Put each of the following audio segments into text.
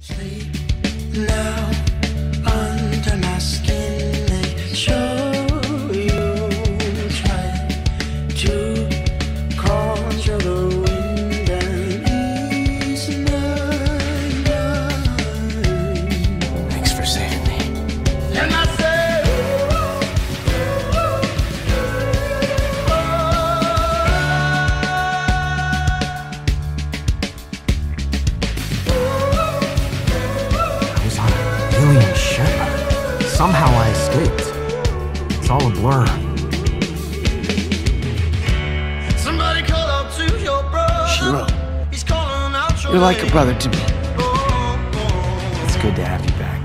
Sleep alien ship. Somehow I escaped. It's all a blur. somebody call out to your brother. Shiro. He's calling out your You're like a brother to me. Oh, oh, oh. It's good to have you back.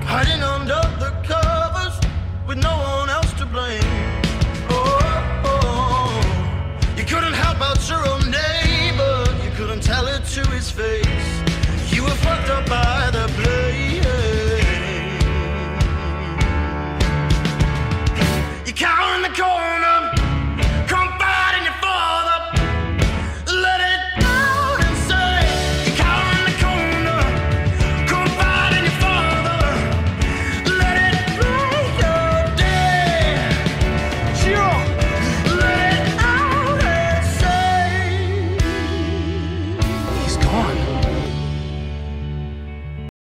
the corner.